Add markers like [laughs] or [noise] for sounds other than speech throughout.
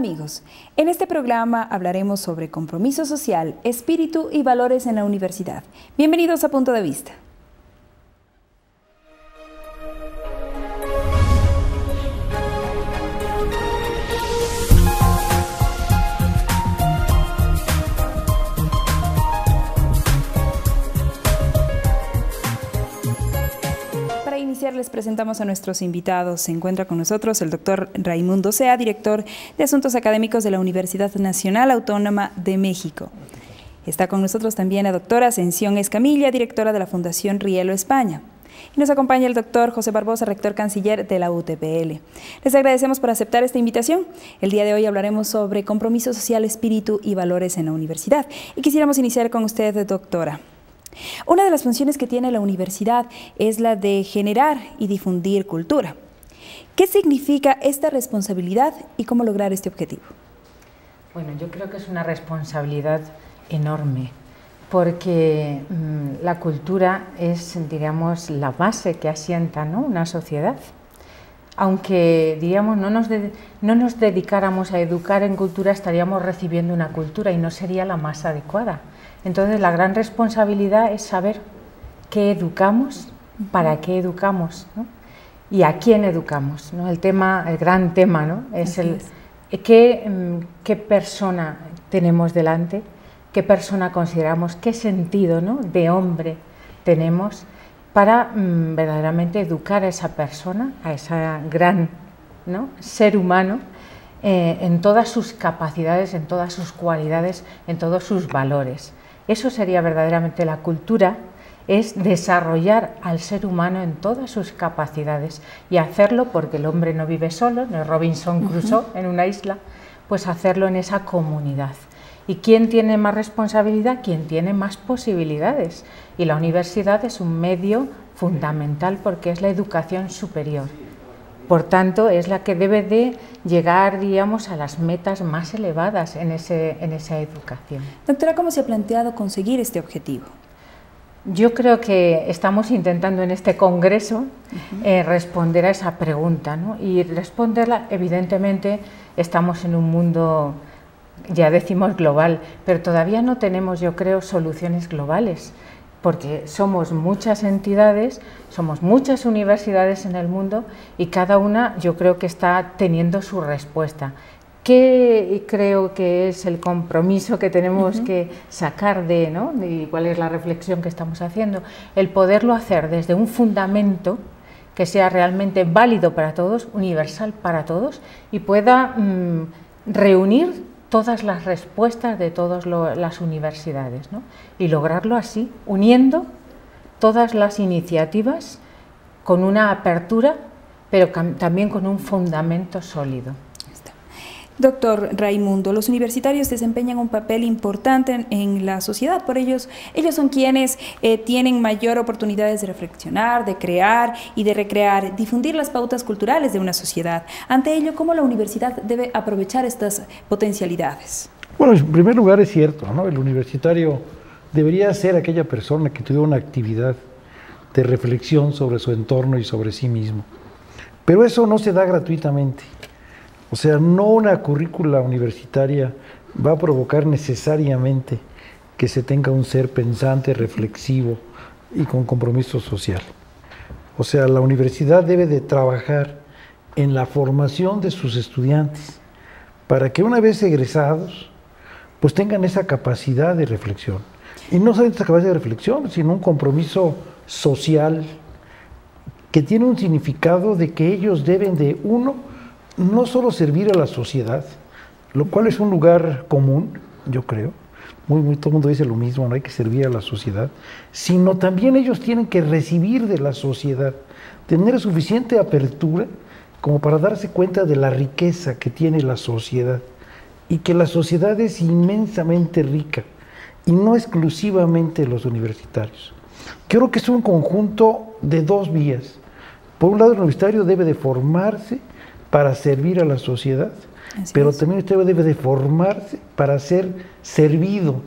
Amigos, en este programa hablaremos sobre compromiso social, espíritu y valores en la universidad. Bienvenidos a Punto de Vista. Les presentamos a nuestros invitados. Se encuentra con nosotros el doctor Raimundo Sea, director de Asuntos Académicos de la Universidad Nacional Autónoma de México. Está con nosotros también la doctora Ascensión Escamilla, directora de la Fundación Rielo España. Y nos acompaña el doctor José Barbosa, rector canciller de la UTPL. Les agradecemos por aceptar esta invitación. El día de hoy hablaremos sobre compromiso social, espíritu y valores en la universidad. Y quisiéramos iniciar con usted, doctora. Una de las funciones que tiene la universidad es la de generar y difundir cultura. ¿Qué significa esta responsabilidad y cómo lograr este objetivo? Bueno, yo creo que es una responsabilidad enorme porque mm, la cultura es, diríamos, la base que asienta una sociedad. Aunque, digamos, no nos, no nos dedicáramos a educar en cultura, estaríamos recibiendo una cultura y no sería la más adecuada. Entonces la gran responsabilidad es saber qué educamos, para qué educamos y a quién educamos. ¿no? El tema, el gran tema, ¿no? es el ¿qué, mm, qué, persona tenemos delante, qué persona consideramos, qué sentido ¿no? de hombre tenemos para mm, verdaderamente educar a esa persona, a ese gran ¿no? ser humano. Eh, en todas sus capacidades, en todas sus cualidades, en todos sus valores. Eso sería verdaderamente la cultura, es desarrollar al ser humano en todas sus capacidades y hacerlo porque el hombre no vive solo, no es Robinson Crusoe en una isla, pues hacerlo en esa comunidad. ¿Y quién tiene más responsabilidad? ¿Quién tiene más posibilidades? Y la universidad es un medio fundamental porque es la educación superior. Por tanto, es la que debe de llegar, digamos, a las metas más elevadas en, ese, en esa educación. Doctora, ¿cómo se ha planteado conseguir este objetivo? Yo creo que estamos intentando en este congreso eh, responder a esa pregunta, ¿no? Y responderla, evidentemente, estamos en un mundo, ya decimos global, pero todavía no tenemos, yo creo, soluciones globales porque somos muchas entidades, somos muchas universidades en el mundo y cada una yo creo que está teniendo su respuesta. ¿Qué creo que es el compromiso que tenemos que sacar de, ¿no? y cuál es la reflexión que estamos haciendo? El poderlo hacer desde un fundamento que sea realmente válido para todos, universal para todos y pueda mm, reunir todas las respuestas de todas las universidades ¿no? y lograrlo así, uniendo todas las iniciativas con una apertura, pero también con un fundamento sólido. Doctor Raimundo, los universitarios desempeñan un papel importante en, la sociedad, por ellos, ellos son quienes eh, tienen mayor oportunidades de reflexionar, de crear y de recrear, difundir las pautas culturales de una sociedad. Ante ello, ¿cómo la universidad debe aprovechar estas potencialidades? Bueno, en primer lugar es cierto, ¿no? El universitario debería ser aquella persona que tuviera una actividad de reflexión sobre su entorno y sobre sí mismo. Pero eso no se da gratuitamente. O sea, no una currícula universitaria va a provocar necesariamente que se tenga un ser pensante, reflexivo y con compromiso social. O sea, la universidad debe de trabajar en la formación de sus estudiantes para que una vez egresados, pues tengan esa capacidad de reflexión. Y no solamente esa capacidad de reflexión, sino un compromiso social que tiene un significado de que ellos deben de, uno, no solo servir a la sociedad, lo cual es un lugar común, yo creo, muy, muy, todo el mundo dice lo mismo, no hay que servir a la sociedad, sino también ellos tienen que recibir de la sociedad, tener suficiente apertura como para darse cuenta de la riqueza que tiene la sociedad y que la sociedad es inmensamente rica y no exclusivamente los universitarios. Creo que es un conjunto de dos vías. Por un lado, el universitario debe de formarse para servir a la sociedad, pero también usted debe de formarse para ser servido,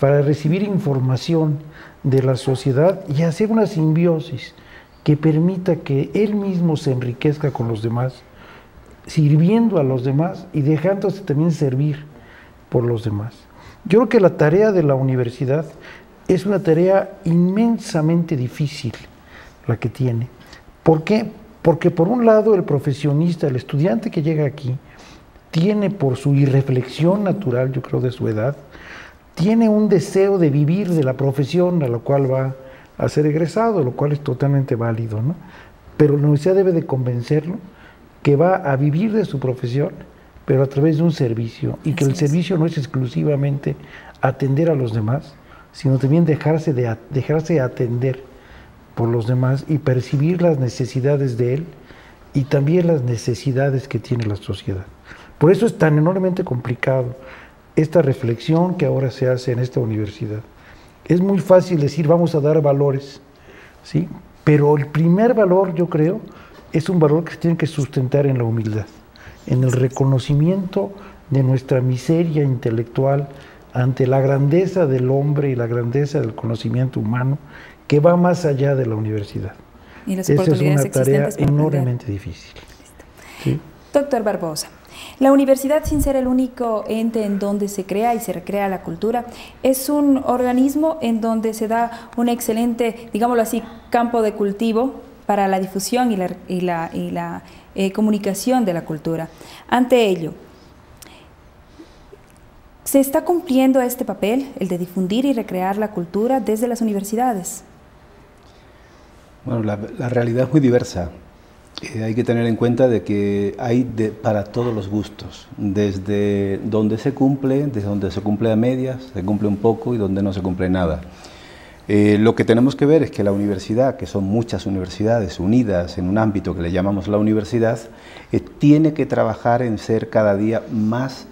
para recibir información de la sociedad y hacer una simbiosis que permita que él mismo se enriquezca con los demás sirviendo a los demás y dejándose también servir por los demás. Yo creo que la tarea de la universidad es una tarea inmensamente difícil la que tiene. ¿Por qué? Porque por un lado el profesionista, el estudiante que llega aquí, tiene por su irreflexión natural, yo creo, de su edad, tiene un deseo de vivir de la profesión a la cual va a ser egresado, lo cual es totalmente válido, ¿no? Pero la universidad debe de convencerlo que va a vivir de su profesión, pero a través de un servicio, y que el servicio no es exclusivamente atender a los demás, sino también dejarse, de, dejarse atender por los demás y percibir las necesidades de él y también las necesidades que tiene la sociedad. Por eso es tan enormemente complicado esta reflexión que ahora se hace en esta universidad. Es muy fácil decir vamos a dar valores, ¿sí? pero el primer valor, yo creo, es un valor que se tiene que sustentar en la humildad, en el reconocimiento de nuestra miseria intelectual ante la grandeza del hombre y la grandeza del conocimiento humano que va más allá de la universidad. Y Esa es una tarea enormemente difícil. Doctor Barbosa, la universidad, sin ser el único ente en donde se crea y se recrea la cultura, es un organismo en donde se da un excelente, digámoslo así, campo de cultivo para la difusión y la, y la, eh, comunicación de la cultura. Ante ello, ¿se está cumpliendo este papel, el de difundir y recrear la cultura desde las universidades? Bueno, la realidad es muy diversa. Eh, hay que tener en cuenta de que hay para todos los gustos, desde donde se cumple, desde donde se cumple a medias, se cumple un poco y donde no se cumple nada. Eh, lo que tenemos que ver es que la universidad, que son muchas universidades unidas en un ámbito que le llamamos la universidad, eh, tiene que trabajar en ser cada día más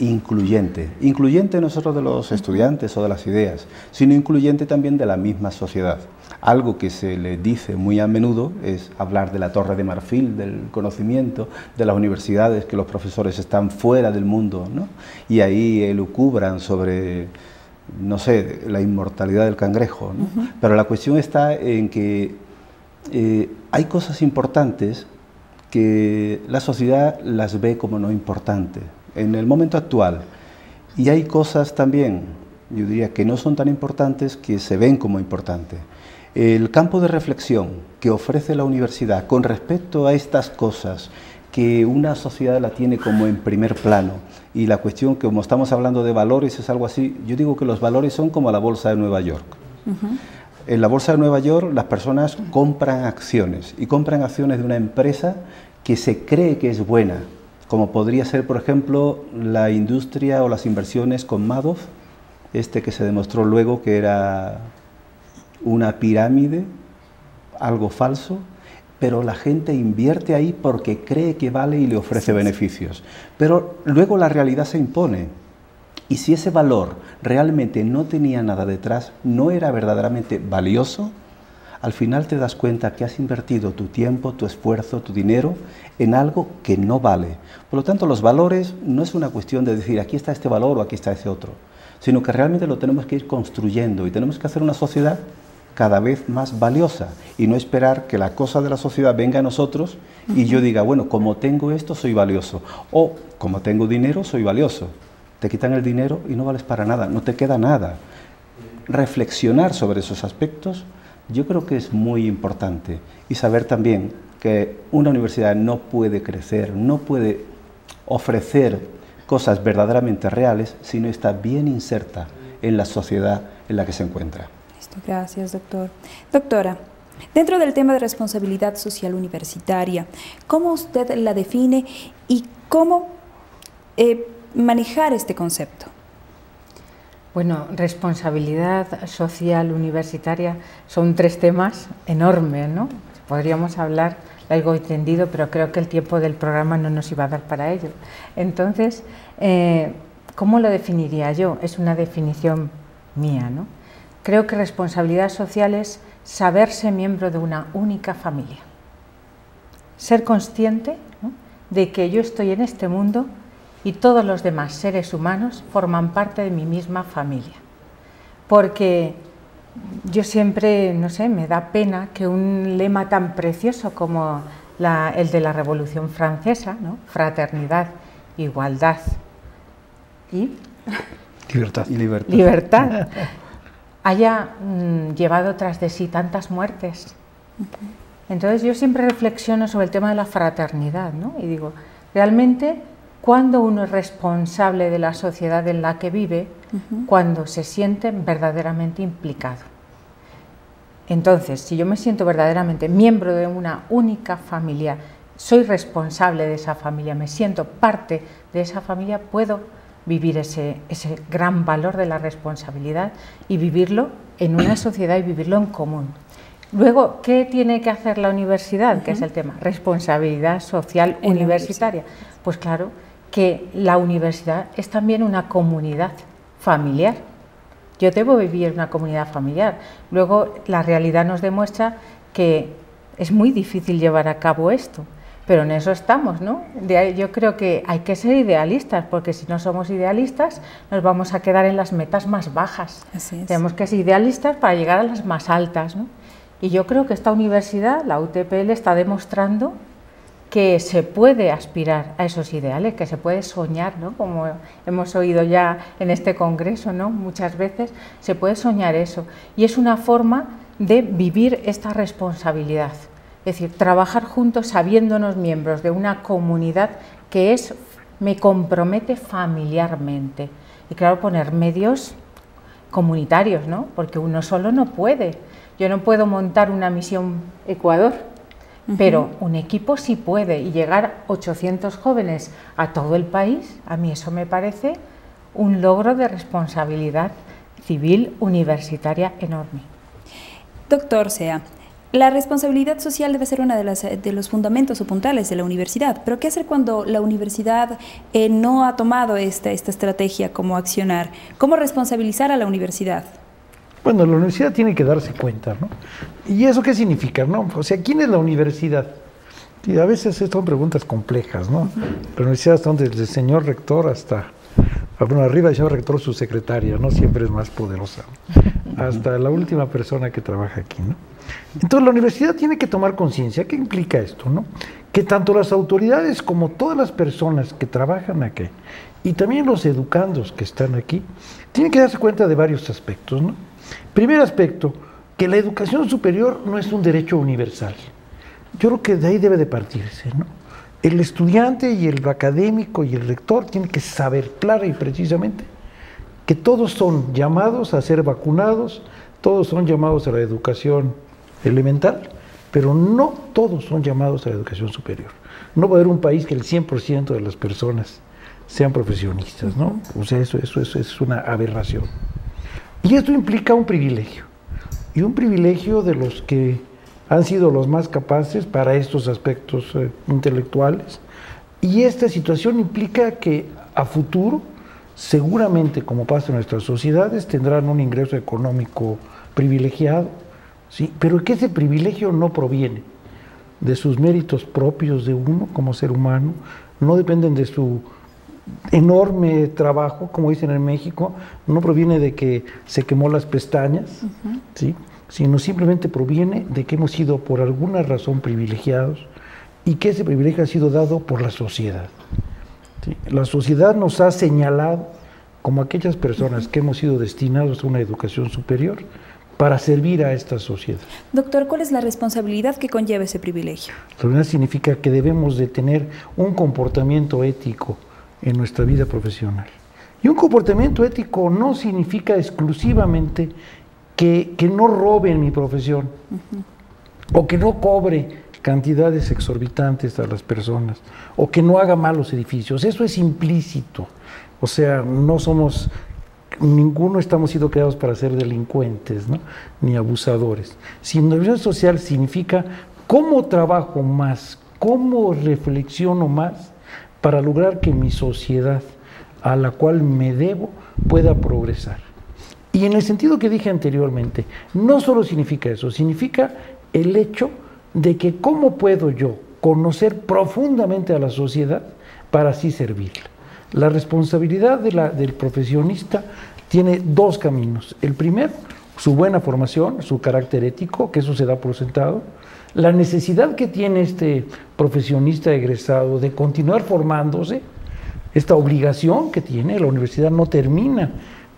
incluyente. Incluyente no solo de los estudiantes o de las ideas, sino incluyente también de la misma sociedad. Algo que se le dice muy a menudo es hablar de la torre de marfil, del conocimiento, de las universidades, que los profesores están fuera del mundo, ¿no? y ahí elucubran sobre, no sé, la inmortalidad del cangrejo. Pero la cuestión está en que eh, hay cosas importantes que la sociedad las ve como no importantes en el momento actual. Y hay cosas también, yo diría, que no son tan importantes que se ven como importantes. El campo de reflexión que ofrece la universidad con respecto a estas cosas que una sociedad la tiene como en primer plano y la cuestión que como estamos hablando de valores es algo así, yo digo que los valores son como la bolsa de Nueva York. En la bolsa de Nueva York las personas compran acciones y compran acciones de una empresa que se cree que es buena, como podría ser por ejemplo la industria o las inversiones con Madoff, este que se demostró luego que era una pirámide, algo falso, pero la gente invierte ahí porque cree que vale y le ofrece beneficios. Pero luego la realidad se impone. Y si ese valor realmente no tenía nada detrás, no era verdaderamente valioso, al final te das cuenta que has invertido tu tiempo, tu esfuerzo, tu dinero en algo que no vale. Por lo tanto, los valores no es una cuestión de decir aquí está este valor o aquí está ese otro, sino que realmente lo tenemos que ir construyendo y tenemos que hacer una sociedad cada vez más valiosa y no esperar que la cosa de la sociedad venga a nosotros y yo diga, bueno, como tengo esto soy valioso o como tengo dinero soy valioso. Te quitan el dinero y no vales para nada, no te queda nada. Reflexionar sobre esos aspectos yo creo que es muy importante y saber también que una universidad no puede crecer, no puede ofrecer cosas verdaderamente reales si no está bien inserta en la sociedad en la que se encuentra. Gracias, doctor. Doctora, dentro del tema de responsabilidad social universitaria, ¿cómo usted la define y cómo eh, manejar este concepto? Bueno, responsabilidad social universitaria son tres temas enormes, ¿no? Podríamos hablar algo entendido, pero creo que el tiempo del programa no nos iba a dar para ello. Entonces, eh, ¿cómo lo definiría yo? Es una definición mía, ¿no? Creo que responsabilidad social es saberse miembro de una única familia. Ser consciente de que yo estoy en este mundo y todos los demás seres humanos forman parte de mi misma familia. Porque yo siempre, no sé, me da pena que un lema tan precioso como el de la Revolución Francesa, ¿no? fraternidad, igualdad y libertad. Y libertad. libertad [laughs] haya mm, llevado tras de sí tantas muertes. Entonces yo siempre reflexiono sobre el tema de la fraternidad ¿no? y digo, realmente cuando uno es responsable de la sociedad en la que vive, cuando se siente verdaderamente implicado. Entonces, si yo me siento verdaderamente miembro de una única familia, soy responsable de esa familia, me siento parte de esa familia, puedo vivir ese, ese gran valor de la responsabilidad y vivirlo en una [clears throat] sociedad y vivirlo en común. Luego, ¿qué tiene que hacer la universidad? Que es el tema, responsabilidad social universitaria. Pues claro, que la universidad es también una comunidad familiar. Yo debo vivir en una comunidad familiar. Luego, la realidad nos demuestra que es muy difícil llevar a cabo esto. Pero en eso estamos, ¿no? yo creo que hay que ser idealistas, porque si no somos idealistas nos vamos a quedar en las metas más bajas. Tenemos que ser idealistas para llegar a las más altas, ¿no? Y yo creo que esta universidad, la UTPL, está demostrando que se puede aspirar a esos ideales, que se puede soñar, ¿no? como hemos oído ya en este congreso ¿no? muchas veces, se puede soñar eso. Y es una forma de vivir esta responsabilidad. Es decir, trabajar juntos sabiéndonos miembros de una comunidad que es, me compromete familiarmente. Y claro, poner medios comunitarios, ¿no? porque uno solo no puede. Yo no puedo montar una misión Ecuador, pero un equipo sí puede y llegar 800 jóvenes a todo el país, a mí eso me parece un logro de responsabilidad civil universitaria enorme. Doctor Sea, la responsabilidad social debe ser uno de, los fundamentos o puntales de la universidad, pero ¿qué hacer cuando la universidad eh, no ha tomado esta, estrategia como accionar? ¿Cómo responsabilizar a la universidad? Bueno, la universidad tiene que darse cuenta, ¿no? ¿Y eso qué significa, no? O sea, ¿quién es la universidad? Y a veces son preguntas complejas, ¿no? La universidad desde el señor rector hasta, bueno, arriba del señor rector su secretaria, ¿no? Siempre es más poderosa, hasta la última persona que trabaja aquí, ¿no? Entonces la universidad tiene que tomar conciencia. ¿Qué implica esto? No? Que tanto las autoridades como todas las personas que trabajan aquí y también los educandos que están aquí tienen que darse cuenta de varios aspectos. ¿no? Primer aspecto, que la educación superior no es un derecho universal. Yo creo que de ahí debe de partirse. ¿no? El estudiante y el académico y el rector tienen que saber clara y precisamente que todos son llamados a ser vacunados, todos son llamados a la educación elemental, pero no todos son llamados a la educación superior. No va a haber un país que el 100% de las personas sean profesionistas, ¿no? O sea, eso, eso, eso es una aberración. Y esto implica un privilegio, y un privilegio de los que han sido los más capaces para estos aspectos eh, intelectuales. Y esta situación implica que a futuro, seguramente como pasa en nuestras sociedades, tendrán un ingreso económico privilegiado, ¿sí? pero que ese privilegio no proviene de sus méritos propios de uno como ser humano, no dependen de su enorme trabajo, como dicen en México, no proviene de que se quemó las pestañas, ¿sí? sino simplemente proviene de que hemos sido por alguna razón privilegiados y que ese privilegio ha sido dado por la sociedad. La sociedad nos ha señalado como aquellas personas que hemos sido destinados a una educación superior, para servir a esta sociedad. Doctor, ¿cuál es la responsabilidad que conlleva ese privilegio? La significa que debemos de tener un comportamiento ético en nuestra vida profesional. Y un comportamiento ético no significa exclusivamente que, no robe en mi profesión o que no cobre cantidades exorbitantes a las personas o que no haga malos edificios. Eso es implícito. O sea, no somos ninguno estamos siendo creados para ser delincuentes, ni abusadores. Innovación social significa cómo trabajo más, cómo reflexiono más para lograr que mi sociedad a la cual me debo pueda progresar. Y en el sentido que dije anteriormente, no solo significa eso, significa el hecho de que cómo puedo yo conocer profundamente a la sociedad para así servirla. La responsabilidad del profesionista tiene dos caminos. El primero, su buena formación, su carácter ético, que eso se da por sentado. la necesidad que tiene este profesionista egresado de continuar formándose, esta obligación que tiene, la universidad no termina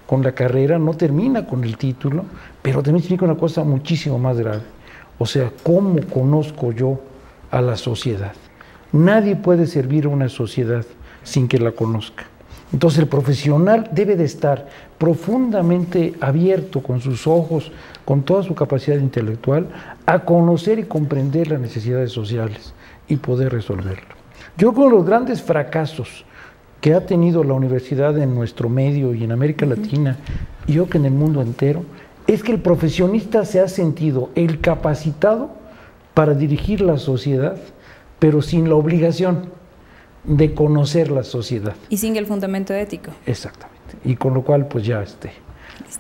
con la carrera, no termina con el título, pero también significa una cosa muchísimo más grave. O sea, ¿cómo conozco yo a la sociedad? Nadie puede servir a una sociedad sin que la conozca. Entonces el profesional debe de estar profundamente abierto con sus ojos, con toda su capacidad intelectual, a conocer y comprender las necesidades sociales y poder resolverlo. Yo creo que los grandes fracasos que ha tenido la universidad en nuestro medio y en América Latina, y yo que en el mundo entero, es que el profesionista se ha sentido el capacitado para dirigir la sociedad, pero sin la obligación de conocer la sociedad. Y sin el fundamento ético. Exactamente. Y con lo cual, pues ya este,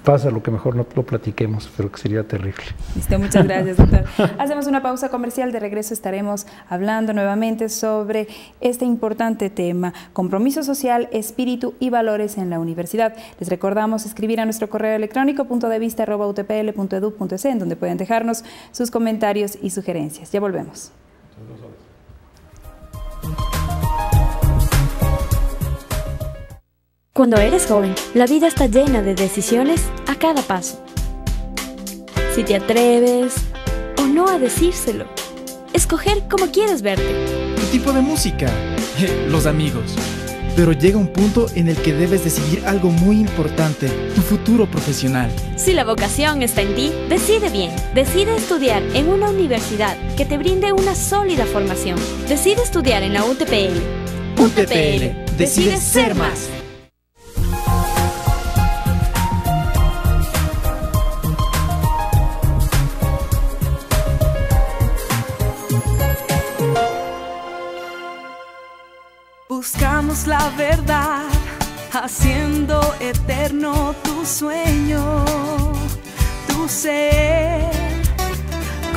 pasa lo que mejor no lo platiquemos, pero que sería terrible. Listo, muchas gracias, doctor. [laughs] Hacemos una pausa comercial, de regreso estaremos hablando nuevamente sobre este importante tema, compromiso social, espíritu y valores en la universidad. Les recordamos escribir a nuestro correo electrónico punto de vista utpl.edu.es, en donde pueden dejarnos sus comentarios y sugerencias. Ya volvemos. Cuando eres joven, la vida está llena de decisiones a cada paso. Si te atreves o no a decírselo, escoger cómo quieres verte. ¿Qué tipo de música? Los amigos. Pero llega un punto en el que debes decidir algo muy importante, tu futuro profesional. Si la vocación está en ti, decide bien. Decide estudiar en una universidad que te brinde una sólida formación. Decide estudiar en la UTPL. UTPL. Decide ser más. La verdad, haciendo eterno tu sueño, tu ser.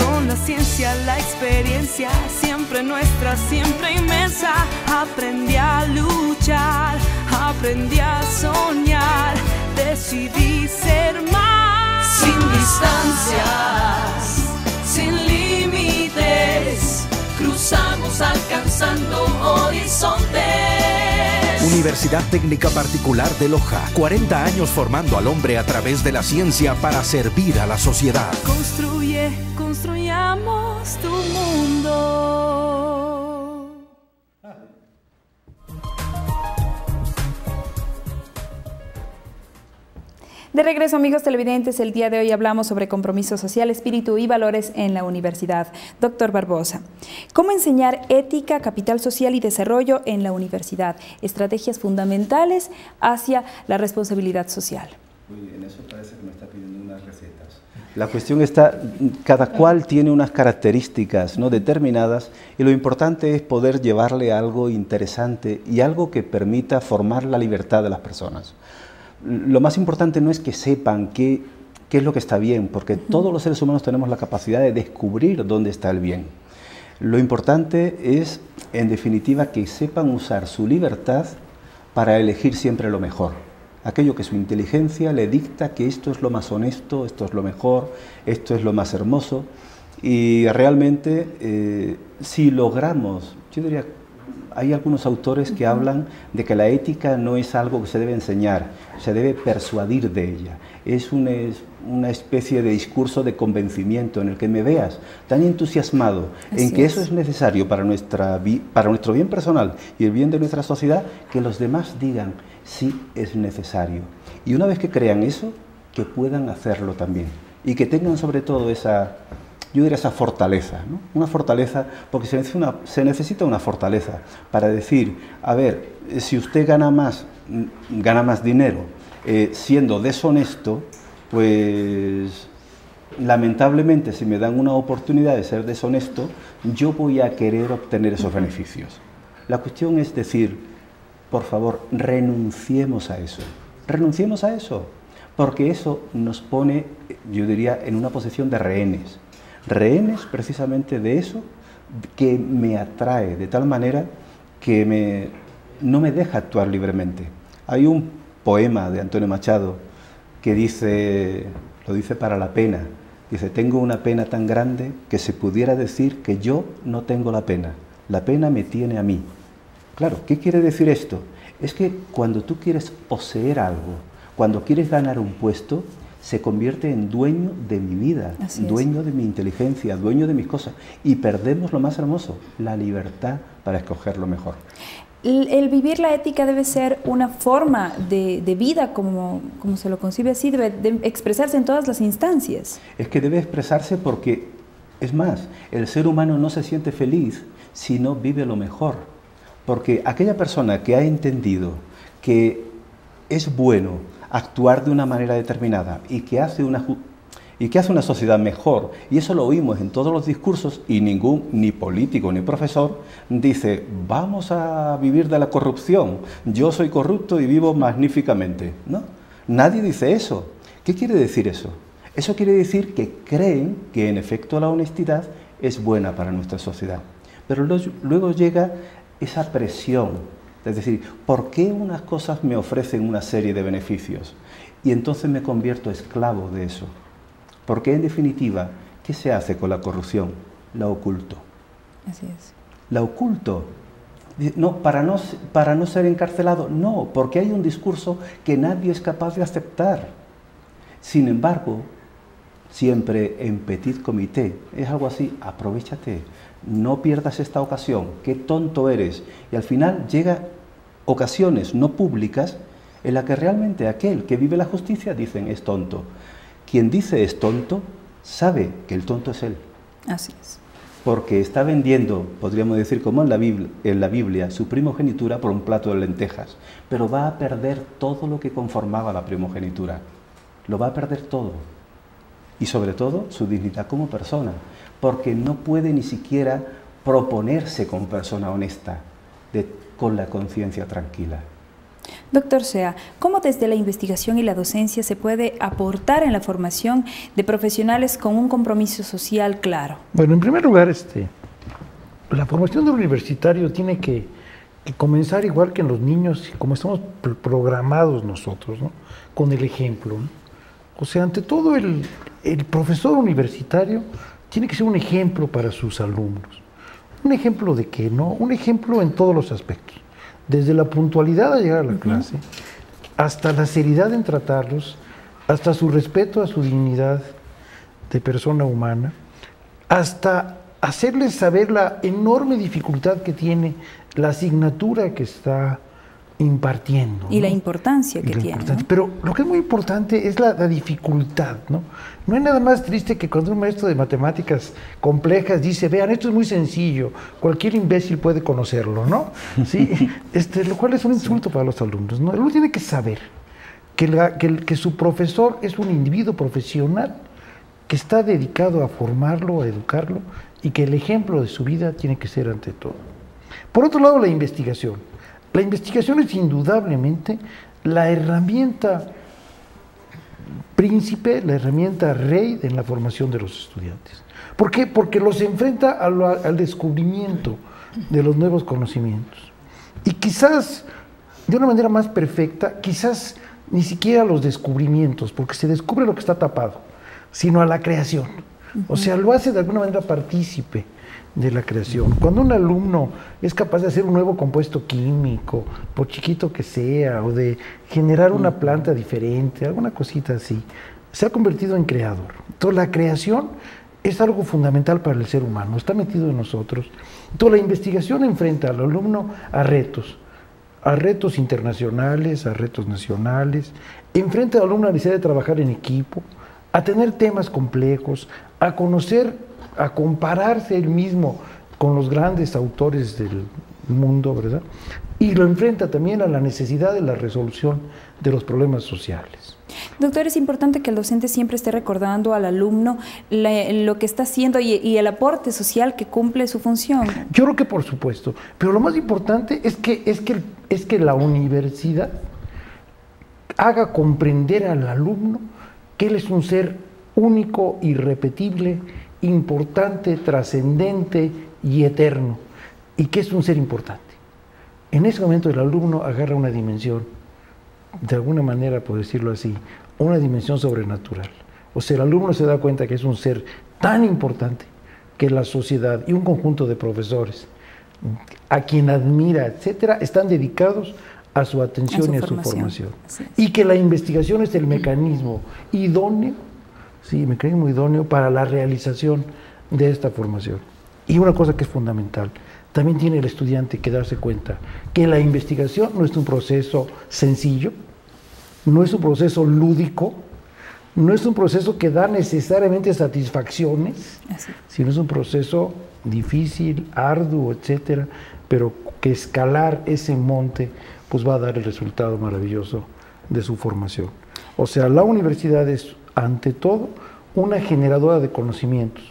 Con la ciencia, la experiencia, siempre nuestra, siempre inmensa. Aprendí a luchar, aprendí a soñar, decidí ser más. Sin distancias, sin límites cruzamos alcanzando horizontes. Universidad Técnica Particular de Loja, 40 años formando al hombre a través de la ciencia para servir a la sociedad. Construye, construyamos tu mundo. De regreso, amigos televidentes, el día de hoy hablamos sobre compromiso social, espíritu y valores en la universidad. Doctor Barbosa, ¿cómo enseñar ética, capital social y desarrollo en la universidad? Estrategias fundamentales hacia la responsabilidad social. Muy bien, eso parece que me está pidiendo unas recetas. La cuestión está, cada cual tiene unas características ¿no? determinadas y lo importante es poder llevarle algo interesante y algo que permita formar la libertad de las personas lo más importante no es que sepan qué, qué es lo que está bien, porque todos los seres humanos tenemos la capacidad de descubrir dónde está el bien. Lo importante es, en definitiva, que sepan usar su libertad para elegir siempre lo mejor. Aquello que su inteligencia le dicta que esto es lo más honesto, esto es lo mejor, esto es lo más hermoso. Y realmente, eh, si logramos, yo diría, hay algunos autores que hablan de que la ética no es algo que se debe enseñar, se debe persuadir de ella. Es una, una especie de discurso de convencimiento en el que me veas tan entusiasmado en que eso es necesario para, nuestra, para nuestro bien personal y el bien de nuestra sociedad, que los demás digan sí es necesario. Y una vez que crean eso, que puedan hacerlo también y que tengan sobre todo esa yo diría esa fortaleza, ¿no? una fortaleza, porque se necesita una, se necesita una fortaleza para decir, a ver, si usted gana más, mm, gana más dinero eh, siendo deshonesto, pues lamentablemente si me dan una oportunidad de ser deshonesto, yo voy a querer obtener esos beneficios. La cuestión es decir, por favor, renunciemos a eso, renunciemos a eso, porque eso nos pone, yo diría, en una posición de rehenes rehenes precisamente de eso que me atrae de tal manera que me, no me deja actuar libremente. Hay un poema de Antonio Machado que dice, lo dice para la pena, Dice, tengo una pena tan grande que se pudiera decir que yo no tengo la pena, la pena me tiene a mí. Claro, ¿qué quiere decir esto? Es que cuando tú quieres poseer algo, cuando quieres ganar un puesto, se convierte en dueño de mi vida, dueño de mi inteligencia, dueño de mis cosas. Y perdemos lo más hermoso, la libertad para escoger lo mejor. El, vivir la ética debe ser una forma de, vida, como, como, se lo concibe así, debe expresarse en todas las instancias. Es que debe expresarse porque, es más, el ser humano no se siente feliz si no vive lo mejor. Porque aquella persona que ha entendido que es bueno actuar de una manera determinada y que hace una y que hace una sociedad mejor. Y eso lo oímos en todos los discursos y ningún, ni político ni profesor, dice, vamos a vivir de la corrupción, yo soy corrupto y vivo magníficamente. No, nadie dice eso. ¿Qué quiere decir eso? Eso quiere decir que creen que en efecto la honestidad es buena para nuestra sociedad. Pero luego llega esa presión, es decir, ¿por qué unas cosas me ofrecen una serie de beneficios? Y entonces me convierto esclavo de eso. Porque en definitiva, ¿qué se hace con la corrupción? La oculto. Así es. La oculto. No para, no, para no ser encarcelado, no, porque hay un discurso que nadie es capaz de aceptar. Sin embargo, siempre en petit comité, es algo así, aprovechate, no pierdas esta ocasión, qué tonto eres. Y al final llega ocasiones no públicas en las que realmente aquel que vive la justicia dicen es tonto. Quien dice es tonto, sabe que el tonto es él. Así es. Porque está vendiendo, podríamos decir como en la, Biblia, en la Biblia, su primogenitura por un plato de lentejas, pero va a perder todo lo que conformaba la primogenitura. Lo va a perder todo. Y sobre todo su dignidad como persona, porque no puede ni siquiera proponerse como persona honesta, con la conciencia tranquila. Doctor Sea, ¿cómo desde la investigación y la docencia se puede aportar en la formación de profesionales con un compromiso social claro? Bueno, en primer lugar, este, la formación del universitario tiene que, comenzar igual que en los niños, como estamos programados nosotros, ¿no? con el ejemplo. O sea, ante todo el, el profesor universitario tiene que ser un ejemplo para sus alumnos. ¿Un ejemplo de qué? No? Un ejemplo en todos los aspectos desde la puntualidad a llegar a la clase, hasta la seriedad en tratarlos, hasta su respeto a su dignidad de persona humana, hasta hacerles saber la enorme dificultad que tiene la asignatura que está impartiendo. Y la importancia que tiene. Pero lo que es muy importante es la, dificultad, ¿no? No hay nada más triste que cuando un maestro de matemáticas complejas dice, vean, esto es muy sencillo, cualquier imbécil puede conocerlo, ¿no? ¿Sí? [laughs] este, lo cual es un insulto para los alumnos, ¿no? Uno tiene que saber que, la, que, que su profesor es un individuo profesional que está dedicado a formarlo, a educarlo, y que el ejemplo de su vida tiene que ser ante todo. Por otro lado, la investigación. La investigación es indudablemente la herramienta príncipe, la herramienta rey en la formación de los estudiantes. ¿Por qué? Porque los enfrenta al, descubrimiento de los nuevos conocimientos. Y quizás, de una manera más perfecta, quizás ni siquiera los descubrimientos, porque se descubre lo que está tapado, sino a la creación. O sea, lo hace de alguna manera partícipe de la creación. Cuando un alumno es capaz de hacer un nuevo compuesto químico, por chiquito que sea, o de generar una planta diferente, alguna cosita así, se ha convertido en creador. Entonces la creación es algo fundamental para el ser humano, está metido en nosotros. Entonces la investigación enfrenta al alumno a retos, a retos internacionales, a retos nacionales, enfrenta al alumno a la necesidad de trabajar en equipo, a tener temas complejos, a conocer a compararse él mismo con los grandes autores del mundo, ¿verdad? Y lo enfrenta también a la necesidad de la resolución de los problemas sociales. Doctor, es importante que el docente siempre esté recordando al alumno lo que está haciendo y, el aporte social que cumple su función. Yo creo que por supuesto, pero lo más importante es que, es que, es que la universidad haga comprender al alumno que él es un ser único, irrepetible, importante, trascendente y eterno, y que es un ser importante. En ese momento el alumno agarra una dimensión, de alguna manera, por decirlo así, una dimensión sobrenatural, O sea, el alumno se da cuenta que es un ser tan importante que la sociedad y un conjunto de profesores, a quien admira, etcétera, están dedicados a su atención y a su formación. Y que la investigación es el mecanismo idóneo, sí, mecanismo idóneo para la realización de esta formación. Y una cosa que es fundamental, también tiene el estudiante que darse cuenta que la investigación no es un proceso sencillo, no es un proceso lúdico, no es un proceso que da necesariamente satisfacciones, sino es un proceso difícil, arduo, etcétera, pero que escalar ese monte pues va a dar el resultado maravilloso de su formación. O sea, la universidad es ante todo una generadora de conocimientos,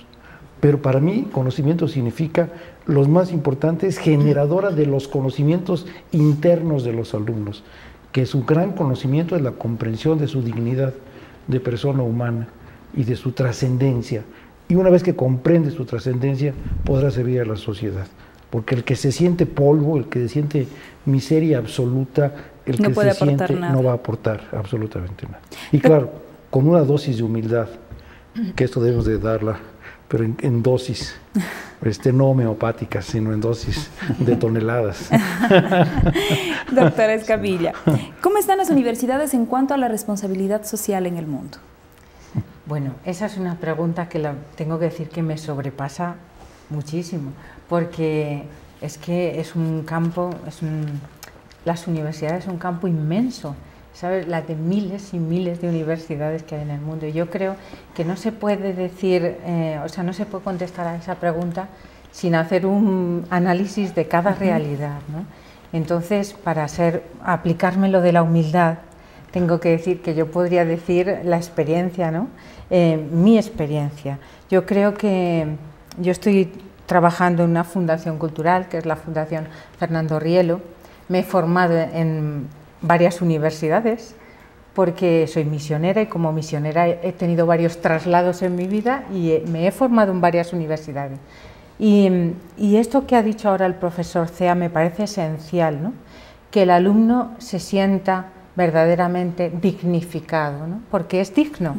pero para mí conocimiento significa los más importantes, generadora de los conocimientos internos de los alumnos, que su gran conocimiento es la comprensión de su dignidad de persona humana y de su trascendencia. Y una vez que comprende su trascendencia, podrá servir a la sociedad. Porque el que se siente polvo, el que se siente miseria absoluta, el que se siente no va a aportar absolutamente nada. Y claro, con una dosis de humildad, que esto debemos de darla, pero en, dosis, este, no homeopáticas, sino en dosis de toneladas. [laughs] Doctora Escamilla, ¿cómo están las universidades en cuanto a la responsabilidad social en el mundo? Bueno, esa es una pregunta que la, tengo que decir que me sobrepasa muchísimo, porque es que es un campo, es las universidades son un campo inmenso ¿sabes? La de miles y miles de universidades que hay en el mundo. Y yo creo que no se puede decir, eh, o sea, no se puede contestar a esa pregunta sin hacer un análisis de cada realidad. ¿no? Entonces, para ser, aplicarme lo de la humildad, tengo que decir que yo podría decir la experiencia, ¿no? Eh, mi experiencia. Yo creo que yo estoy trabajando en una fundación cultural, que es la Fundación Fernando Rielo. Me he formado en varias universidades porque soy misionera y como misionera he tenido varios traslados en mi vida y me he formado en varias universidades. Y, esto que ha dicho ahora el profesor Cea me parece esencial, ¿no? que el alumno se sienta verdaderamente dignificado, ¿no? porque es digno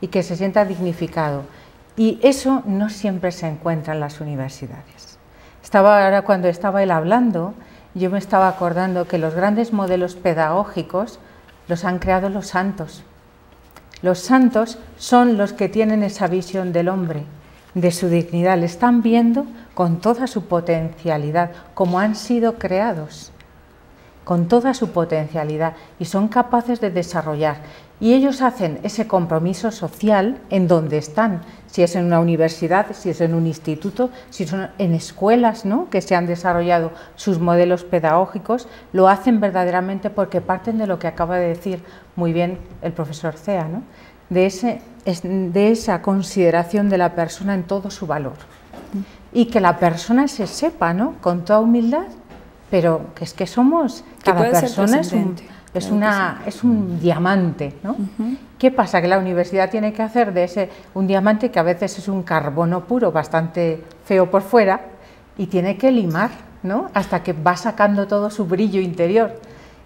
y que se sienta dignificado. Y eso no siempre se encuentra en las universidades. Estaba ahora cuando estaba él hablando, yo me estaba acordando que los grandes modelos pedagógicos los han creado los santos. Los santos son los que tienen esa visión del hombre, de su dignidad, le están viendo con toda su potencialidad, como han sido creados, con toda su potencialidad, y son capaces de desarrollar. Y ellos hacen ese compromiso social en donde están, si es en una universidad, si es en un instituto, si son en escuelas ¿no? que se han desarrollado sus modelos pedagógicos, lo hacen verdaderamente porque parten de lo que acaba de decir muy bien el profesor Cea, ¿no? de, ese, de esa consideración de la persona en todo su valor. Y que la persona se sepa, ¿no? con toda humildad, pero que es que somos, cada persona es un es, una, es un diamante. ¿no? ¿Qué pasa? Que la universidad tiene que hacer de ese un diamante que a veces es un carbono puro, bastante feo por fuera, y tiene que limar ¿no? hasta que va sacando todo su brillo interior.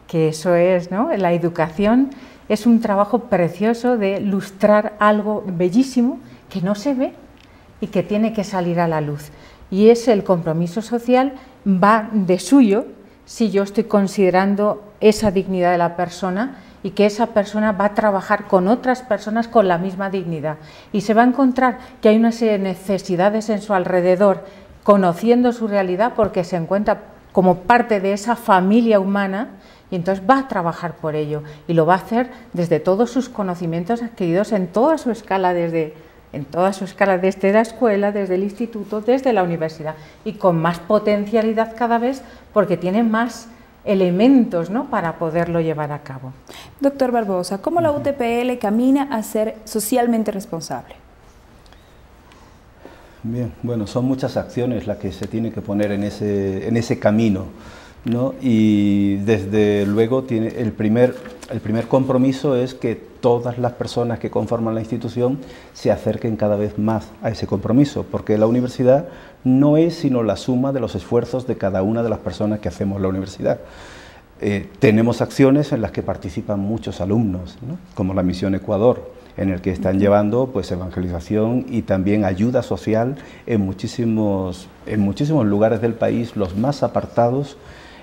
Que eso es, ¿no? la educación es un trabajo precioso de lustrar algo bellísimo que no se ve y que tiene que salir a la luz. Y es el compromiso social, va de suyo si yo estoy considerando esa dignidad de la persona y que esa persona va a trabajar con otras personas con la misma dignidad. Y se va a encontrar que hay una serie de necesidades en su alrededor, conociendo su realidad porque se encuentra como parte de esa familia humana y entonces va a trabajar por ello y lo va a hacer desde todos sus conocimientos adquiridos en toda su escala desde en toda su escala desde la escuela, desde el instituto, desde la universidad y con más potencialidad cada vez porque tiene más elementos ¿no? para poderlo llevar a cabo. Doctor Barbosa, ¿cómo la UTPL camina a ser socialmente responsable? Bien, bueno, son muchas acciones las que se tienen que poner en ese, en ese camino. ¿No? Y desde luego tiene el, primer, el primer compromiso es que todas las personas que conforman la institución se acerquen cada vez más a ese compromiso, porque la universidad no es sino la suma de los esfuerzos de cada una de las personas que hacemos la universidad. Eh, tenemos acciones en las que participan muchos alumnos, como la Misión Ecuador, en el que están llevando pues evangelización y también ayuda social en muchísimos, en muchísimos lugares del país, los más apartados,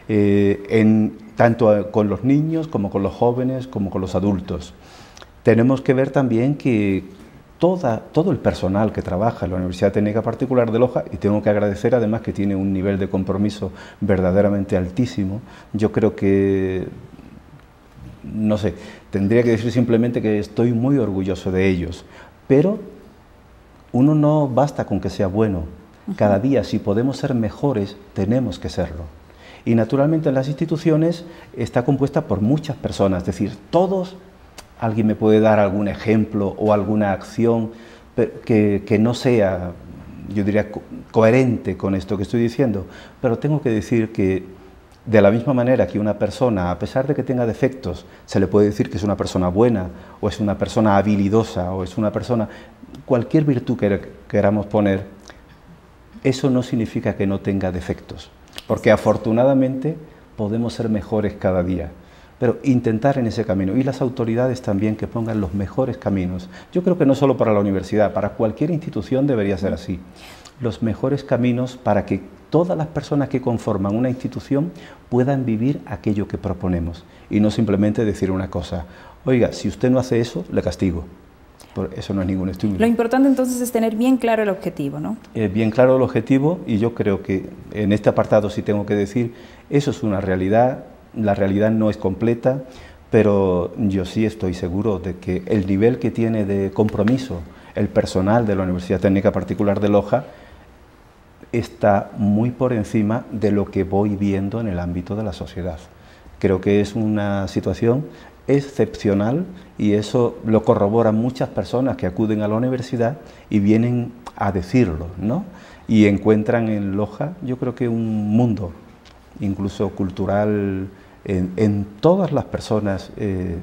eh, en, tanto con los niños como con los jóvenes como con los adultos. Tenemos que ver también que toda, todo el personal que trabaja en la Universidad Técnica Particular de Loja, y tengo que agradecer además que tiene un nivel de compromiso verdaderamente altísimo, yo creo que, no sé, tendría que decir simplemente que estoy muy orgulloso de ellos, pero uno no basta con que sea bueno, cada día si podemos ser mejores, tenemos que serlo. Y naturalmente las instituciones está compuesta por muchas personas, es decir, todos ¿Alguien me puede dar algún ejemplo o alguna acción que, no sea, yo diría, coherente con esto que estoy diciendo? Pero tengo que decir que de la misma manera que una persona, a pesar de que tenga defectos, se le puede decir que es una persona buena o es una persona habilidosa o es una persona, cualquier virtud que queramos poner, eso no significa que no tenga defectos, porque afortunadamente podemos ser mejores cada día pero intentar en ese camino y las autoridades también que pongan los mejores caminos. Yo creo que no solo para la universidad, para cualquier institución debería ser así. Los mejores caminos para que todas las personas que conforman una institución puedan vivir aquello que proponemos y no simplemente decir una cosa, oiga, si usted no hace eso, le castigo. Eso no es ningún estímulo. Lo importante entonces es tener bien claro el objetivo, ¿no? Eh, bien claro el objetivo y yo creo que en este apartado sí tengo que decir, eso es una realidad, la realidad no es completa, pero yo sí estoy seguro de que el nivel que tiene de compromiso el personal de la Universidad Técnica Particular de Loja está muy por encima de lo que voy viendo en el ámbito de la sociedad. Creo que es una situación excepcional y eso lo corroboran muchas personas que acuden a la universidad y vienen a decirlo, ¿no? Y encuentran en Loja, yo creo que un mundo, incluso cultural, en, todas las personas eh,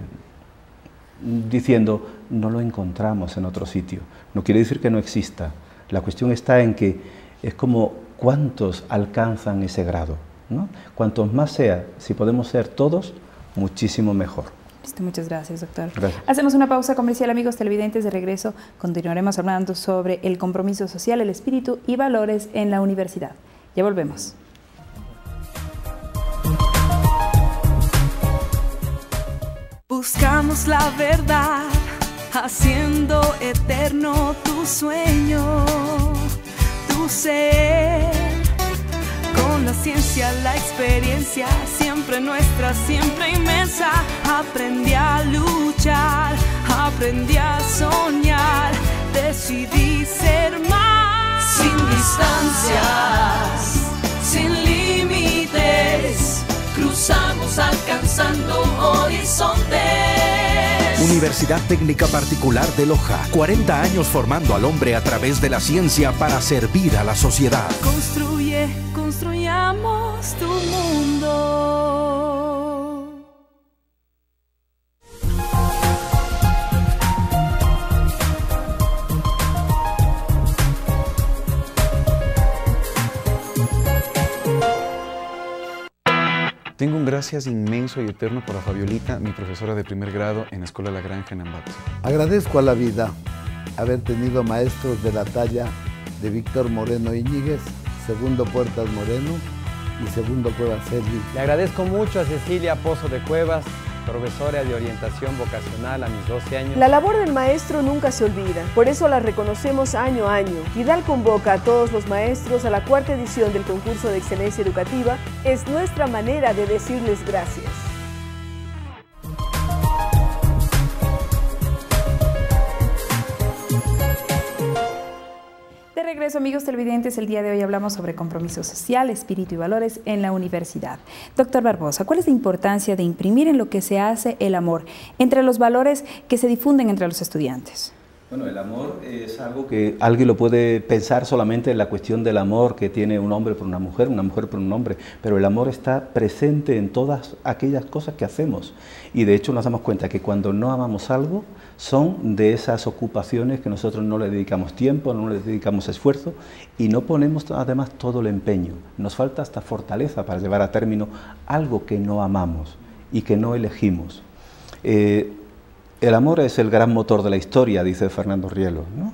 diciendo no lo encontramos en otro sitio. No quiere decir que no exista. La cuestión está en que es como cuántos alcanzan ese grado. ¿no? Cuantos más sea, si podemos ser todos, muchísimo mejor. Muchas gracias, doctor. Hacemos una pausa comercial, amigos televidentes. De regreso continuaremos hablando sobre el compromiso social, el espíritu y valores en la universidad. Ya volvemos. Buscamos la verdad, haciendo eterno tu sueño, tu ser. Con la ciencia, la experiencia, siempre nuestra, siempre inmensa. Aprendí a luchar, aprendí a soñar, decidí ser más. Sin distancias, sin límites cruzamos alcanzando horizontes. Universidad Técnica Particular de Loja, 40 años formando al hombre a través de la ciencia para servir a la sociedad. Construye, construyamos tu mundo. Tengo un gracias inmenso y eterno para Fabiolita, mi profesora de primer grado en la Escuela La Granja en Ambato. Agradezco a la vida haber tenido maestros de la talla de Víctor Moreno Iñiguez, segundo Puertas Moreno y segundo Cuevas Sergi. Le agradezco mucho a Cecilia Pozo de Cuevas, profesora de orientación vocacional a mis 12 años. La labor del maestro nunca se olvida, por eso la reconocemos año a año. Vidal convoca a todos los maestros a la cuarta edición del concurso de excelencia educativa. Es nuestra manera de decirles gracias. Regreso, amigos televidentes. El día de hoy hablamos sobre compromiso social, espíritu y valores en la universidad. Doctor Barbosa, ¿cuál es la importancia de imprimir en lo que se hace el amor entre los valores que se difunden entre los estudiantes? Bueno, el amor es algo que alguien lo puede pensar solamente en la cuestión del amor que tiene un hombre por una mujer, una mujer por un hombre, pero el amor está presente en todas aquellas cosas que hacemos. Y de hecho nos damos cuenta que cuando no amamos algo, son de esas ocupaciones que nosotros no le dedicamos tiempo, no le dedicamos esfuerzo y no ponemos además todo el empeño. Nos falta hasta fortaleza para llevar a término algo que no amamos y que no elegimos. Eh, El amor es el gran motor de la historia, dice Fernando Rielo. ¿no?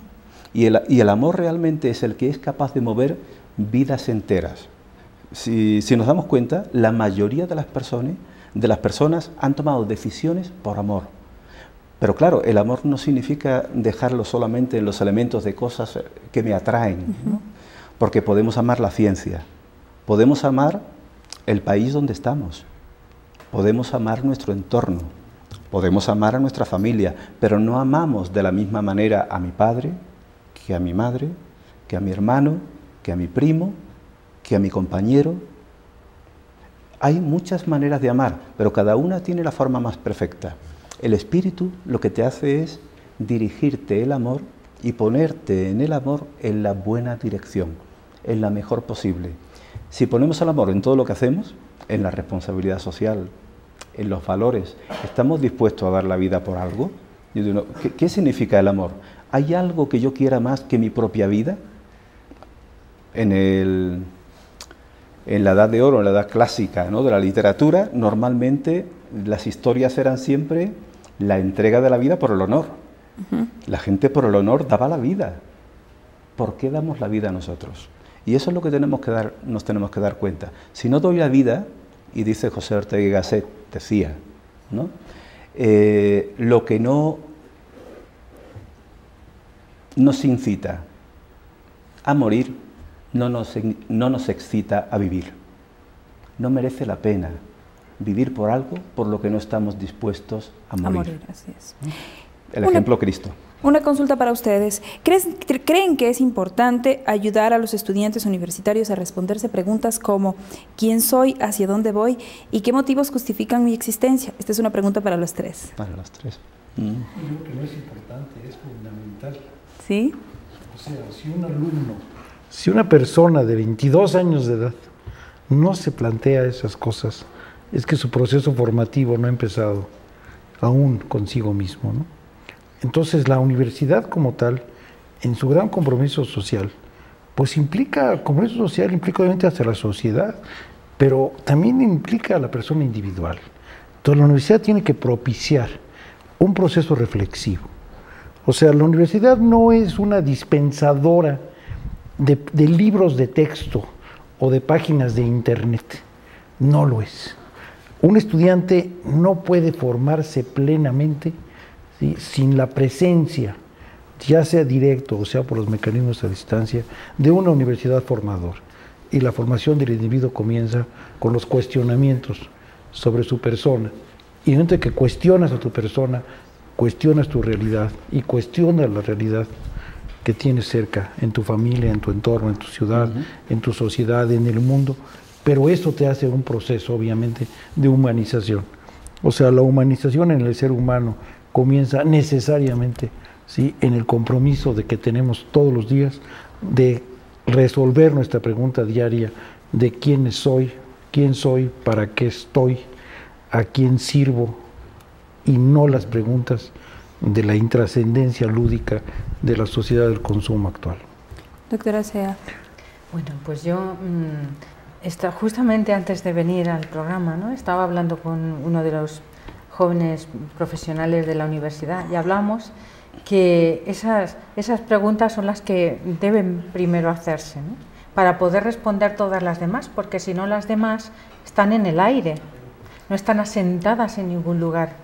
Y, el, y, el, amor realmente es el que es capaz de mover vidas enteras. Si, si, nos damos cuenta, la mayoría de las, personas, de las personas han tomado decisiones por amor. Pero claro, el amor no significa dejarlo solamente en los elementos de cosas que me atraen, ¿no? porque podemos amar la ciencia, podemos amar el país donde estamos, podemos amar nuestro entorno, podemos amar a nuestra familia, pero no amamos de la misma manera a mi padre, que a mi madre, que a mi hermano, que a mi primo, que a mi compañero. Hay muchas maneras de amar, pero cada una tiene la forma más perfecta. El espíritu lo que te hace es dirigirte el amor y ponerte en el amor en la buena dirección, en la mejor posible. Si ponemos el amor en todo lo que hacemos, en la responsabilidad social, en los valores, ¿estamos dispuestos a dar la vida por algo? ¿Qué, qué significa el amor? ¿Hay algo que yo quiera más que mi propia vida? En, el, en la edad de oro, en la edad clásica ¿no? de la literatura, normalmente las historias eran siempre la entrega de la vida por el honor. Uh -huh. La gente por el honor daba la vida. ¿Por qué damos la vida a nosotros? Y eso es lo que tenemos que dar, nos tenemos que dar cuenta. Si no doy la vida, y dice José Ortega y Gasset, decía, ¿no? Eh, lo que no nos incita a morir no nos, no nos excita a vivir. No merece la pena vivir por algo por lo que no estamos dispuestos a morir. A morir así es. El ejemplo. Cristo. Una consulta para ustedes. ¿Creen que es importante ayudar a los estudiantes universitarios a responderse preguntas como ¿quién soy? ¿Hacia dónde voy? ¿Y qué motivos justifican mi existencia? Esta es una pregunta para los tres. Para los tres. Mm. Yo creo que no es importante, es fundamental. ¿Sí? O sea, si un alumno, si una persona de 22 años de edad no se plantea esas cosas, es que su proceso formativo no ha empezado aún consigo mismo, ¿no? Entonces la universidad como tal, en su gran compromiso social, pues implica, compromiso social implica obviamente hacia la sociedad, pero también implica a la persona individual. Entonces la universidad tiene que propiciar un proceso reflexivo. O sea, la universidad no es una dispensadora de, de libros de texto o de páginas de internet, no lo es. Un estudiante no puede formarse plenamente ¿sí? sin la presencia, ya sea directo o sea por los mecanismos a distancia, de una universidad formadora. Y la formación del individuo comienza con los cuestionamientos sobre su persona. Y entre que cuestionas a tu persona, cuestionas tu realidad y cuestionas la realidad que tienes cerca, en tu familia, en tu entorno, en tu ciudad, uh -huh. en tu sociedad, en el mundo. Pero eso te hace un proceso, obviamente, de humanización. O sea, la humanización en el ser humano comienza necesariamente ¿sí? en el compromiso de que tenemos todos los días de resolver nuestra pregunta diaria de quién soy, quién soy, para qué estoy, a quién sirvo, y no las preguntas de la intrascendencia lúdica de la sociedad del consumo actual. Doctora Sea. Bueno, pues yo mmm, está, justamente antes de venir al programa, ¿no? estaba hablando con uno de los jóvenes profesionales de la universidad y hablamos que esas, esas preguntas son las que deben primero hacerse, para poder responder todas las demás, porque si no las demás están en el aire, no están asentadas en ningún lugar.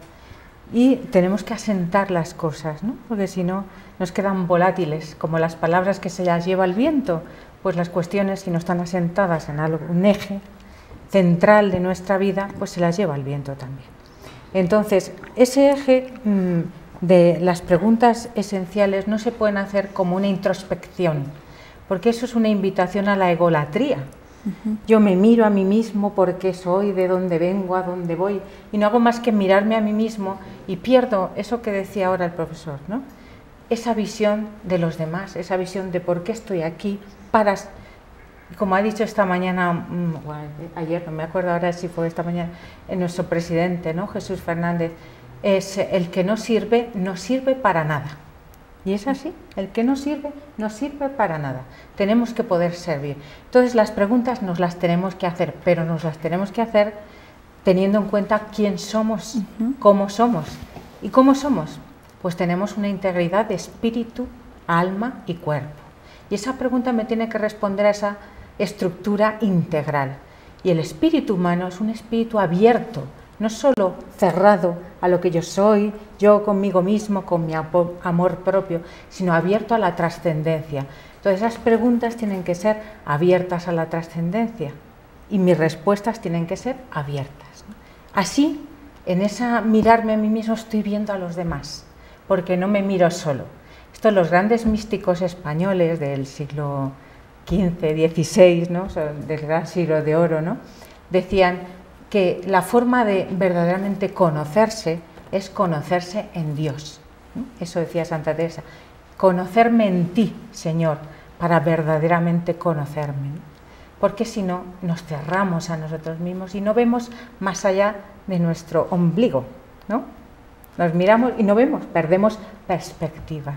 Y tenemos que asentar las cosas, ¿no? porque si no nos quedan volátiles, como las palabras que se las lleva el viento, pues las cuestiones si no están asentadas en algo, un eje central de nuestra vida, pues se las lleva el viento también. Entonces, ese eje mmm, de las preguntas esenciales no se pueden hacer como una introspección, porque eso es una invitación a la egolatría. Uh -huh. Yo me miro a mí mismo por qué soy, de dónde vengo, a dónde voy, y no hago más que mirarme a mí mismo y pierdo eso que decía ahora el profesor, ¿no? esa visión de los demás, esa visión de por qué estoy aquí, para, como ha dicho esta mañana, bueno, ayer, no me acuerdo ahora si fue esta mañana, nuestro presidente, ¿no? Jesús Fernández, es el que no sirve, no sirve para nada. Y es así, el que no sirve, no sirve para nada. Tenemos que poder servir. Entonces las preguntas nos las tenemos que hacer, pero nos las tenemos que hacer teniendo en cuenta quién somos, uh -huh. cómo somos ¿Y cómo somos? Pues tenemos una integridad de espíritu, alma y cuerpo. Y esa pregunta me tiene que responder a esa estructura integral. Y el espíritu humano es un espíritu abierto, no solo cerrado a lo que yo soy, yo conmigo mismo, con mi amor propio, sino abierto a la trascendencia. Entonces esas preguntas tienen que ser abiertas a la trascendencia y mis respuestas tienen que ser abiertas. Así, en esa mirarme a mí mismo estoy viendo a los demás, porque no me miro solo. Esto los grandes místicos españoles del siglo XV, XVI, ¿no? del gran siglo de oro, ¿no? decían que la forma de verdaderamente conocerse es conocerse en Dios. Eso decía Santa Teresa. Conocerme en ti, Señor, para verdaderamente conocerme. Porque si no, nos cerramos a nosotros mismos y no vemos más allá de nuestro ombligo. ¿no? Nos miramos y no vemos, perdemos perspectiva.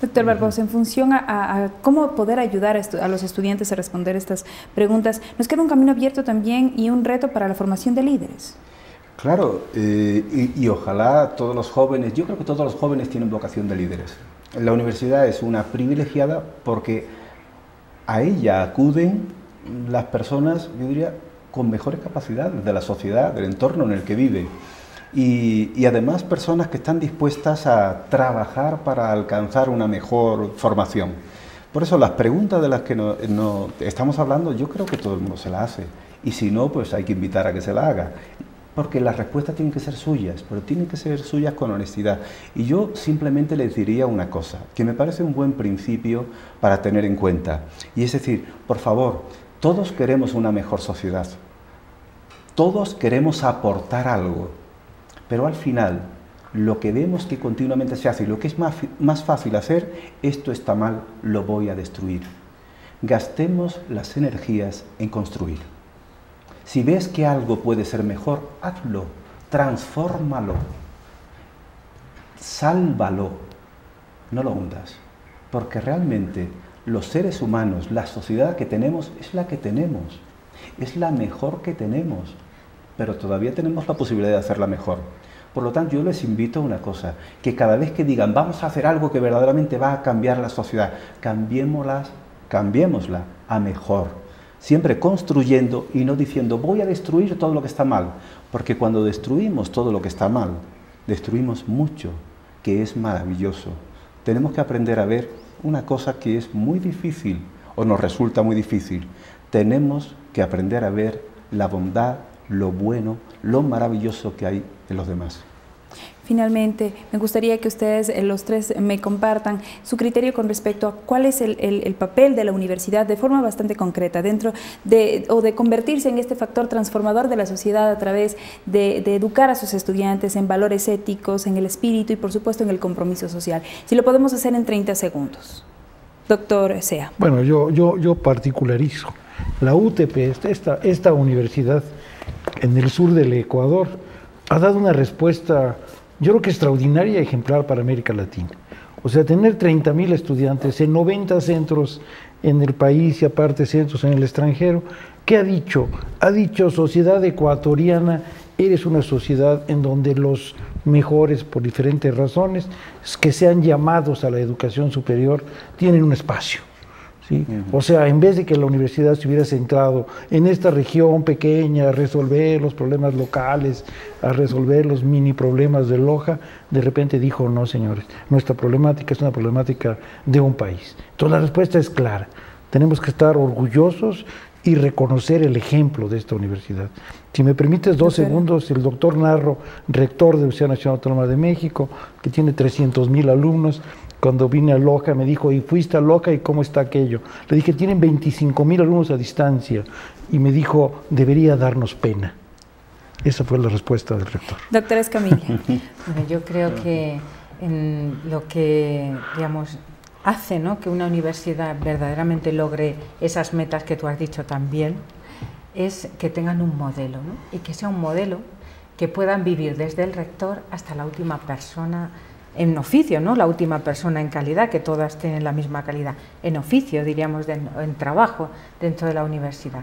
Doctor Barbosa, en función a, cómo poder ayudar a, los estudiantes a responder estas preguntas, nos queda un camino abierto también y un reto para la formación de líderes. Claro, eh, y, ojalá todos los jóvenes, yo creo que todos los jóvenes tienen vocación de líderes. La universidad es una privilegiada porque a ella acuden las personas, yo diría, con mejores capacidades de la sociedad, del entorno en el que vive y, además personas que están dispuestas a trabajar para alcanzar una mejor formación. Por eso las preguntas de las que no, estamos hablando yo creo que todo el mundo se las hace y si no pues hay que invitar a que se la haga. Porque las respuestas tienen que ser suyas, pero tienen que ser suyas con honestidad. Y yo simplemente les diría una cosa, que me parece un buen principio para tener en cuenta. Y es decir, por favor, todos queremos una mejor sociedad. Todos queremos aportar algo. Pero al final, lo que vemos que continuamente se hace y lo que es más, fácil hacer, esto está mal, lo voy a destruir. Gastemos las energías en construir. Si ves que algo puede ser mejor, hazlo, transfórmalo, sálvalo, no lo hundas, porque realmente los seres humanos, la sociedad que tenemos es la que tenemos, es la mejor que tenemos, pero todavía tenemos la posibilidad de hacerla mejor. Por lo tanto, yo les invito a una cosa, que cada vez que digan vamos a hacer algo que verdaderamente va a cambiar la sociedad, cambiémosla, cambiémosla a mejor. Siempre construyendo y no diciendo voy a destruir todo lo que está mal, porque cuando destruimos todo lo que está mal, destruimos mucho que es maravilloso. Tenemos que aprender a ver una cosa que es muy difícil o nos resulta muy difícil. Tenemos que aprender a ver la bondad, lo bueno, lo maravilloso que hay en los demás. Finalmente, me gustaría que ustedes, eh, los tres, me compartan su criterio con respecto a cuál es el, papel de la universidad de forma bastante concreta dentro de, o de convertirse en este factor transformador de la sociedad a través de, educar a sus estudiantes en valores éticos, en el espíritu y por supuesto en el compromiso social. Si lo podemos hacer en 30 segundos. Doctor Sea. Bueno, yo, yo, yo particularizo. La UTP, esta, esta universidad en el sur del Ecuador, ha dado una respuesta, yo creo que extraordinaria y ejemplar para América Latina. O sea, tener 30 mil estudiantes en 90 centros en el país y aparte centros en el extranjero, ¿qué ha dicho? Ha dicho, sociedad ecuatoriana, eres una sociedad en donde los mejores, por diferentes razones, que sean llamados a la educación superior, tienen un espacio. O sea, en vez de que la universidad se hubiera centrado en esta región pequeña, a resolver los problemas locales, a resolver los mini problemas de Loja, de repente dijo, no señores, nuestra problemática es una problemática de un país. Entonces la respuesta es clara, tenemos que estar orgullosos y reconocer el ejemplo de esta universidad. Si me permites dos segundos, el doctor Narro, rector de la Universidad Nacional Autónoma de México, que tiene 300 mil alumnos, cuando vine a Loja me dijo, ¿y fuiste a Loja y cómo está aquello? Le dije, tienen 25 mil alumnos a distancia. Y me dijo, debería darnos pena. Esa fue la respuesta del rector. Doctora Escamilla. [laughs] bueno, yo creo que en lo que, digamos, hace ¿no? que una universidad verdaderamente logre esas metas que tú has dicho también, es que tengan un modelo, ¿no? y que sea un modelo que puedan vivir desde el rector hasta la última persona en oficio, ¿no? la última persona en calidad, que todas tienen la misma calidad, en oficio, diríamos, en trabajo dentro de la universidad.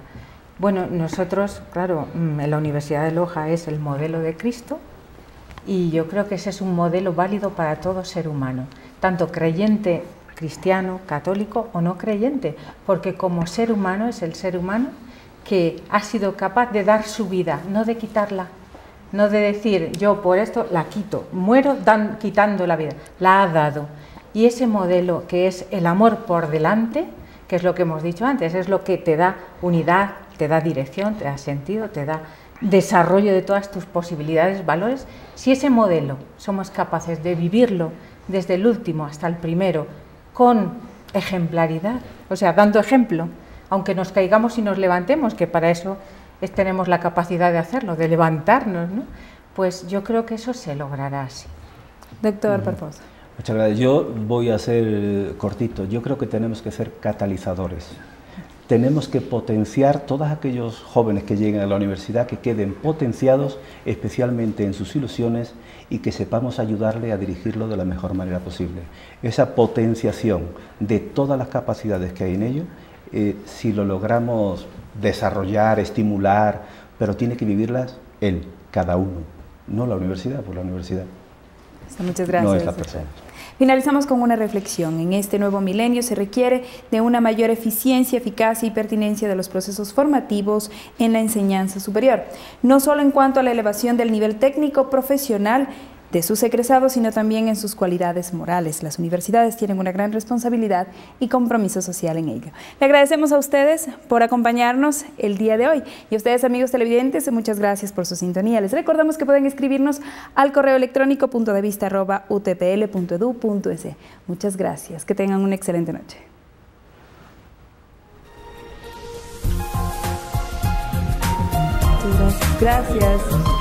Bueno, nosotros, claro, mm, en la Universidad de Loja es el modelo de Cristo Y yo creo que ese es un modelo válido para todo ser humano, tanto creyente, cristiano, católico o no creyente, porque como ser humano es el ser humano que ha sido capaz de dar su vida, no de quitarla, no de decir yo por esto la quito, muero dan, quitando la vida, la ha dado. Y ese modelo que es el amor por delante, que es lo que hemos dicho antes, es lo que te da unidad, te da dirección, te da sentido, te da desarrollo de todas tus posibilidades, valores, si ese modelo somos capaces de vivirlo desde el último hasta el primero con ejemplaridad, o sea, dando ejemplo, aunque nos caigamos y nos levantemos, que para eso tenemos la capacidad de hacerlo, de levantarnos, ¿no? pues yo creo que eso se logrará así. Doctor Parposa. Muchas gracias. Yo voy a ser cortito. Yo creo que tenemos que ser catalizadores. Tenemos que potenciar todos aquellos jóvenes que lleguen a la universidad, que queden potenciados especialmente en sus ilusiones y que sepamos ayudarle a dirigirlo de la mejor manera posible. Esa potenciación de todas las capacidades que hay en ello, eh, si lo logramos desarrollar, estimular, pero tiene que vivirlas él, cada uno, no la universidad, por la universidad. Muchas gracias. No es la persona. Finalizamos con una reflexión. En este nuevo milenio se requiere de una mayor eficiencia, eficacia y pertinencia de los procesos formativos en la enseñanza superior, no solo en cuanto a la elevación del nivel técnico profesional, de sus egresados, sino también en sus cualidades morales. Las universidades tienen una gran responsabilidad y compromiso social en ello. Le agradecemos a ustedes por acompañarnos el día de hoy. Y a ustedes, amigos televidentes, muchas gracias por su sintonía. Les recordamos que pueden escribirnos al correo electrónico punto de vista utpl.edu.es. Muchas gracias. Que tengan una excelente noche. Gracias.